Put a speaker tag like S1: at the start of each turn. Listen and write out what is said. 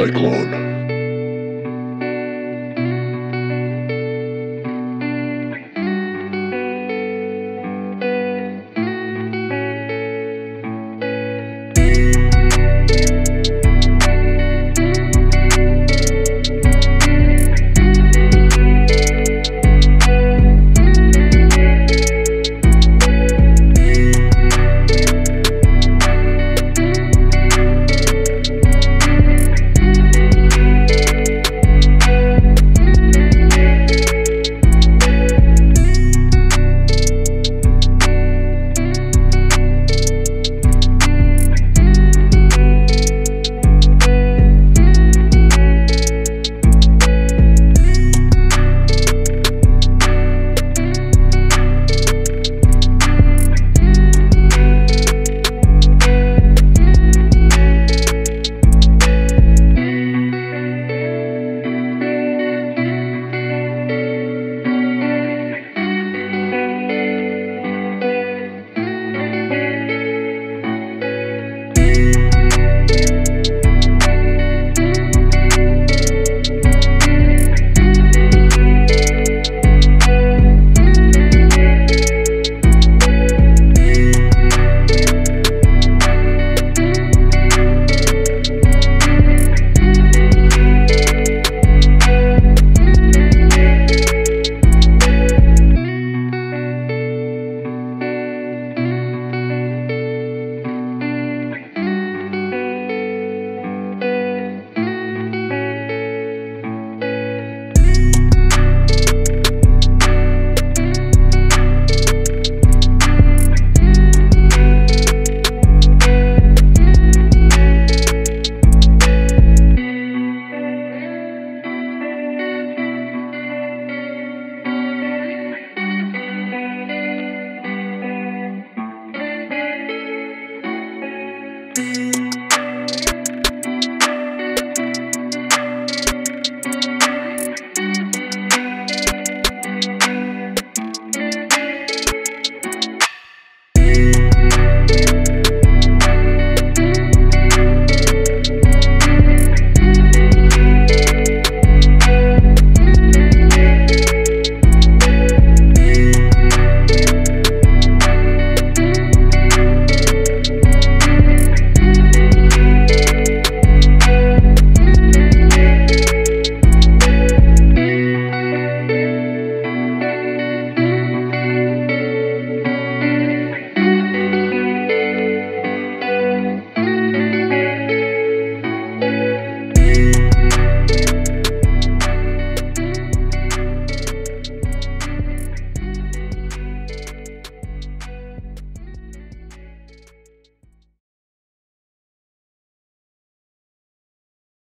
S1: Cyclone.